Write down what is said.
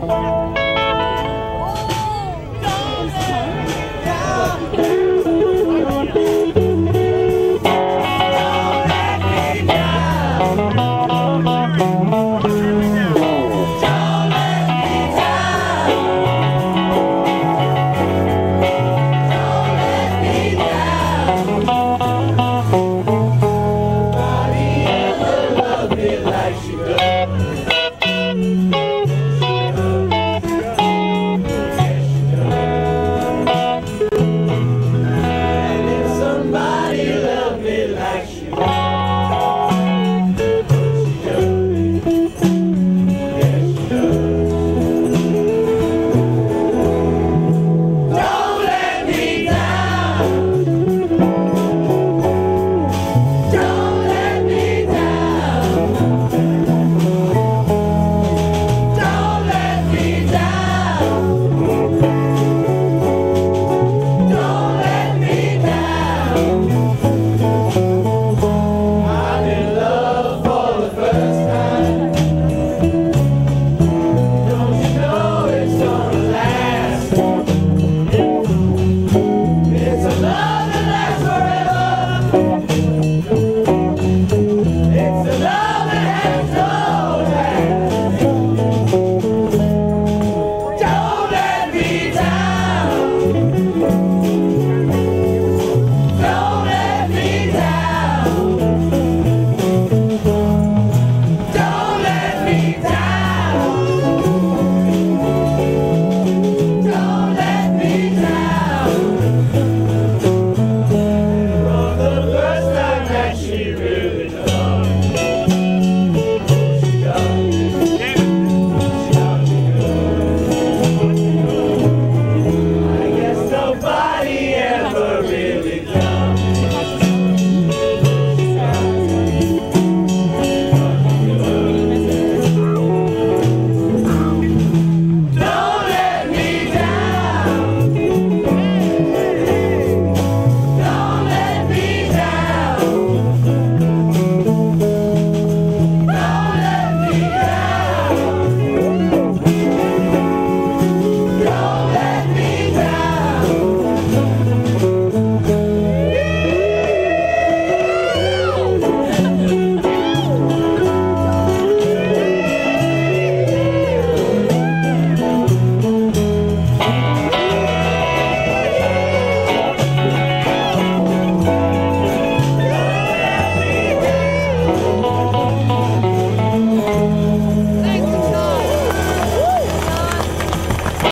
Bye.